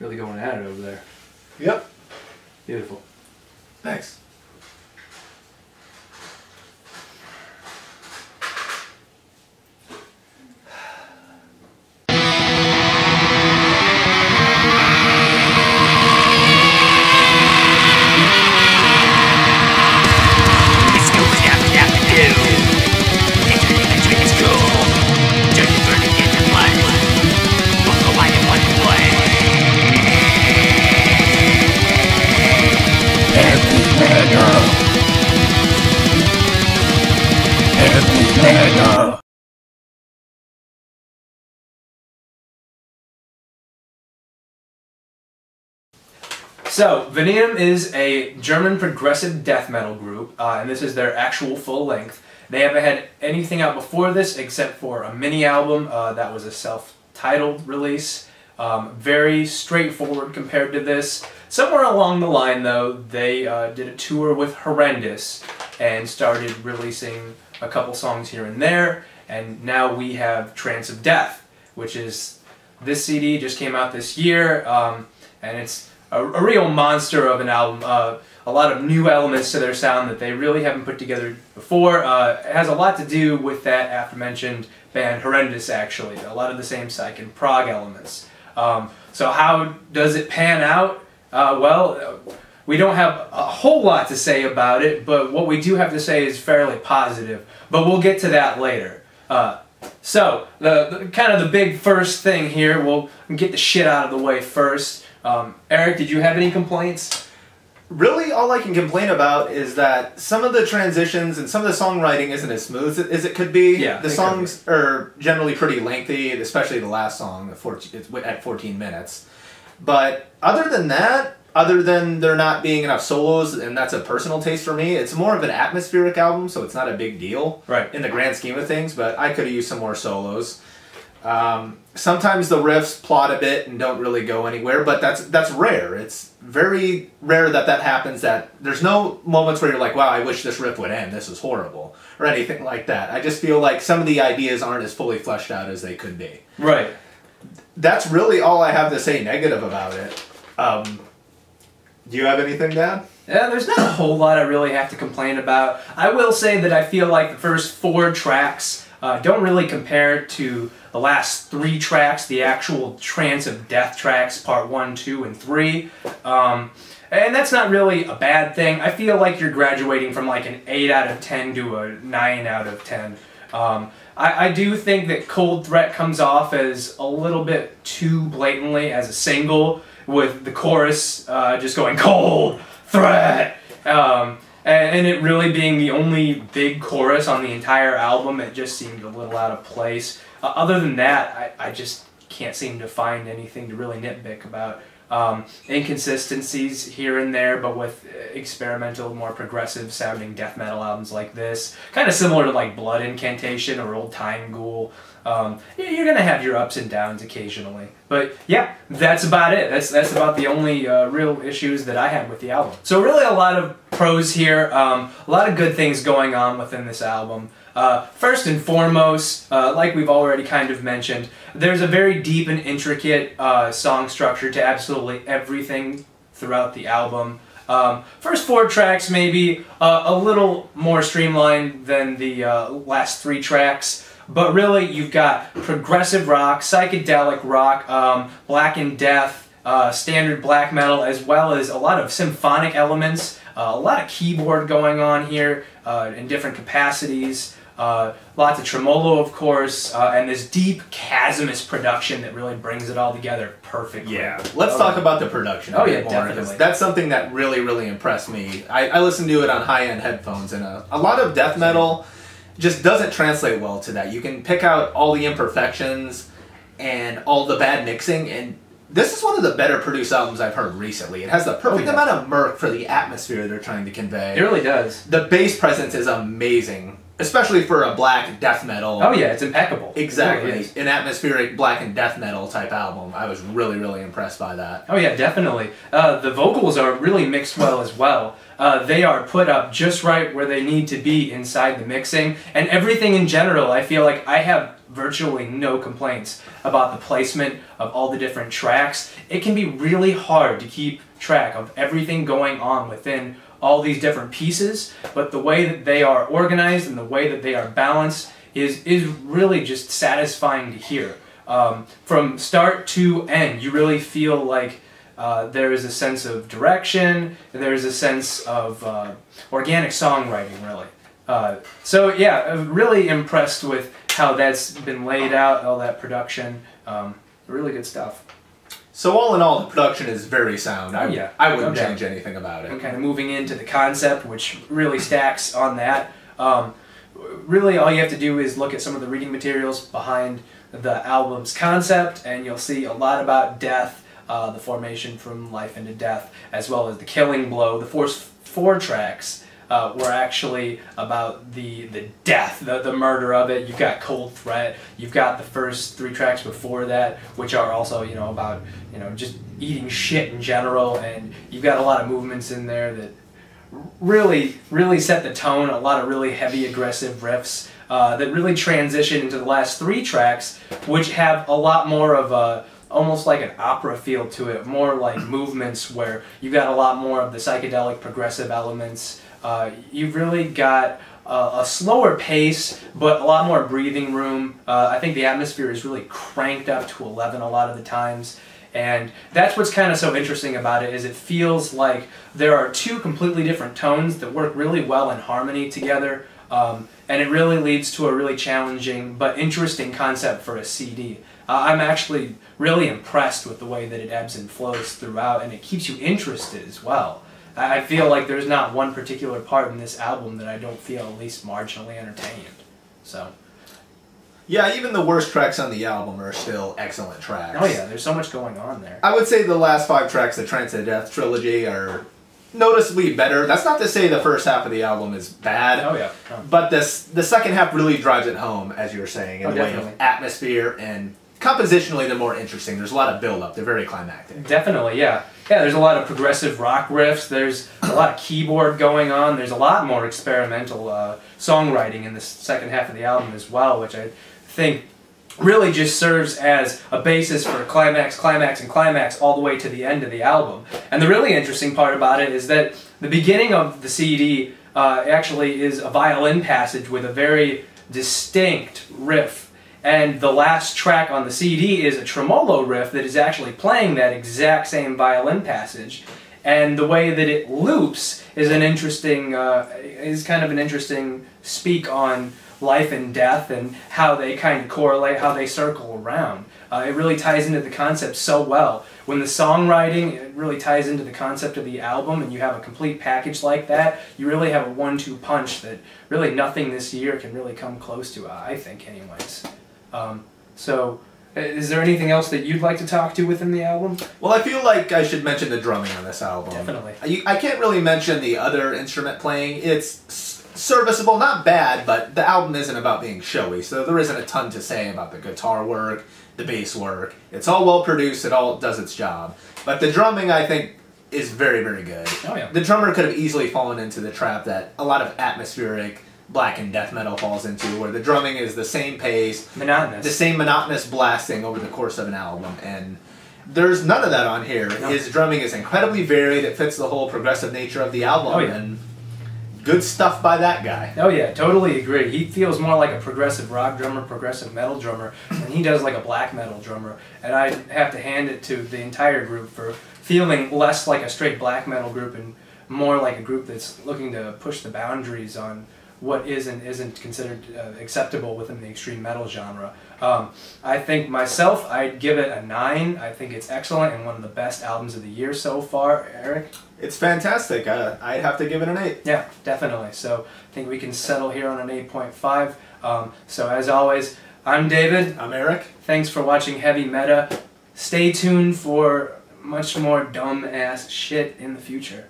Really going at it over there. Yep. Beautiful. Thanks. So, Venenum is a German progressive death metal group, uh, and this is their actual full length. They haven't had anything out before this except for a mini album uh, that was a self titled release. Um, very straightforward compared to this. Somewhere along the line, though, they uh, did a tour with Horrendous and started releasing a couple songs here and there, and now we have Trance of Death, which is this CD just came out this year, um, and it's a, a real monster of an album. Uh, a lot of new elements to their sound that they really haven't put together before. Uh, it has a lot to do with that aforementioned band Horrendous, actually. A lot of the same psych and prog elements. Um, so how does it pan out? Uh, well, we don't have a whole lot to say about it, but what we do have to say is fairly positive. But we'll get to that later. Uh, so, the, the kind of the big first thing here, we'll get the shit out of the way first. Um, Eric, did you have any complaints? Really, all I can complain about is that some of the transitions and some of the songwriting isn't as smooth as it could be. Yeah, the songs are generally pretty lengthy, especially the last song at 14, at 14 minutes. But other than that, other than there not being enough solos, and that's a personal taste for me, it's more of an atmospheric album, so it's not a big deal Right. in the grand scheme of things. But I could have used some more solos. Um, sometimes the riffs plot a bit and don't really go anywhere, but that's that's rare. It's very rare that that happens. That there's no moments where you're like, "Wow, I wish this riff would end. This is horrible," or anything like that. I just feel like some of the ideas aren't as fully fleshed out as they could be. Right. That's really all I have to say negative about it. Um, do you have anything, Dad? Yeah, there's not a whole lot I really have to complain about. I will say that I feel like the first four tracks uh, don't really compare to the last three tracks, the actual Trance of Death tracks, part one, two, and three. Um, and that's not really a bad thing. I feel like you're graduating from like an 8 out of 10 to a 9 out of 10. Um, I, I do think that Cold Threat comes off as a little bit too blatantly as a single, with the chorus uh, just going cold threat, um, and, and it really being the only big chorus on the entire album. It just seemed a little out of place. Uh, other than that, I, I just can't seem to find anything to really nitpick about. Um, inconsistencies here and there, but with uh, experimental, more progressive sounding death metal albums like this, kind of similar to like Blood Incantation or Old Time Ghoul. Um, you're gonna have your ups and downs occasionally, but yeah, that's about it. That's that's about the only uh, real issues that I had with the album. So really, a lot of pros here, um, a lot of good things going on within this album. Uh, first and foremost, uh, like we've already kind of mentioned, there's a very deep and intricate uh, song structure to absolutely everything throughout the album. Um, first four tracks maybe uh, a little more streamlined than the uh, last three tracks, but really you've got progressive rock, psychedelic rock, um, black and death, uh, standard black metal, as well as a lot of symphonic elements, uh, a lot of keyboard going on here uh, in different capacities. Uh, lots of tremolo, of course, uh, and this deep chasmous production that really brings it all together perfectly. Yeah, let's talk about the production. Oh, yeah, more, definitely. That's something that really, really impressed me. I, I listened to it on high-end headphones, and a, a lot of death metal just doesn't translate well to that. You can pick out all the imperfections and all the bad mixing, and this is one of the better produced albums I've heard recently. It has the perfect Oh, yeah. amount of murk for the atmosphere they're trying to convey. It really does. the bass presence is amazing, especially for a black death metal. Oh yeah, it's impeccable. It Exactly. really. An atmospheric black and death metal type album. I was really, really impressed by that. Oh yeah, definitely. Uh, the vocals are really mixed well as well. Uh, they are put up just right where they need to be inside the mixing, and everything in general. I feel like I have virtually no complaints about the placement of all the different tracks. It can be really hard to keep track of everything going on within all these different pieces, but the way that they are organized and the way that they are balanced is is really just satisfying to hear. Um, from start to end, you really feel like uh, there is a sense of direction. There is a sense of uh, organic songwriting, really. Uh, so yeah, I'm really impressed with how that's been laid out, all that production. Um, really good stuff. So all in all, the production is very sound. I, Oh, yeah. I wouldn't Okay. change anything about it. and kind of moving into the concept, which really stacks on that. Um, really, all you have to do is look at some of the reading materials behind the album's concept, and you'll see a lot about death, uh, the formation from life into death, as well as the killing blow. The first four tracks uh, were actually about the the death, the, the murder of it. You've got Cold Threat. You've got the first three tracks before that, which are also you know about you know just eating shit in general, and you've got a lot of movements in there that really really set the tone. A lot of really heavy aggressive riffs. Uh, that really transition into the last three tracks, which have a lot more of a almost like an opera feel to it, more like movements where you got a lot more of the psychedelic progressive elements. Uh, you've really got a, a slower pace, but a lot more breathing room. Uh, I think the atmosphere is really cranked up to 11 a lot of the times. And that's what's kind of so interesting about it is it feels like there are two completely different tones that work really well in harmony together. Um, and it really leads to a really challenging but interesting concept for a CD. I'm actually really impressed with the way that it ebbs and flows throughout, and it keeps you interested as well. I feel like there's not one particular part in this album that I don't feel at least marginally entertained. So, Yeah, even the worst tracks on the album are still excellent tracks. oh yeah, there's so much going on there. I would say the last five tracks, the Trance of Death trilogy, are noticeably better. That's not to say the first half of the album is bad. Oh yeah, no. But this the second half really drives it home, as you were saying, in Oh, the way of atmosphere and compositionally they're more interesting. There's a lot of build up. They're very climactic. Definitely, yeah. Yeah, there's a lot of progressive rock riffs. There's a lot of keyboard going on. There's a lot more experimental uh, songwriting in the second half of the album as well, which I think really just serves as a basis for climax, climax, and climax all the way to the end of the album. And the really interesting part about it is that the beginning of the CD uh, actually is a violin passage with a very distinct riff and the last track on the CD is a tremolo riff that is actually playing that exact same violin passage. And the way that it loops is an interesting, uh, is kind of an interesting speak on life and death and how they kind of correlate, how they circle around. Uh, it really ties into the concept so well. When the songwriting it really ties into the concept of the album, and you have a complete package like that, you really have a one-two punch that really nothing this year can really come close to. I think, anyways. Um, so, is there anything else that you'd like to talk to within the album? Well, I feel like I should mention the drumming on this album. Definitely. I, I can't really mention the other instrument playing. It's serviceable, not bad, but the album isn't about being showy, so there isn't a ton to say about the guitar work, the bass work. It's all well produced, it all does its job. But the drumming, I think, is very, very good. Oh, yeah. The drummer could have easily fallen into the trap that a lot of atmospheric black and death metal falls into, where the drumming is the same pace, Monotonous. the same monotonous blasting over the course of an album and there's none of that on here No. his drumming is incredibly varied it fits the whole progressive nature of the album Oh, yeah. and good stuff by that guy Oh yeah, totally agree. He feels more like a progressive rock drummer, progressive metal drummer, and he does like a black metal drummer. And I have to hand it to the entire group for feeling less like a straight black metal group and more like a group that's looking to push the boundaries on what is and isn't considered uh, acceptable within the extreme metal genre. Um, I think myself, I'd give it a nine. I think it's excellent and one of the best albums of the year so far. Eric. it's fantastic uh, i'd have to give it an 8 Yeah, definitely. So I think we can settle here on an 8.5. Um, so as always, I'm David. i'm eric Thanks for watching Heavy Meta. Stay tuned for much more dumb ass shit in the future.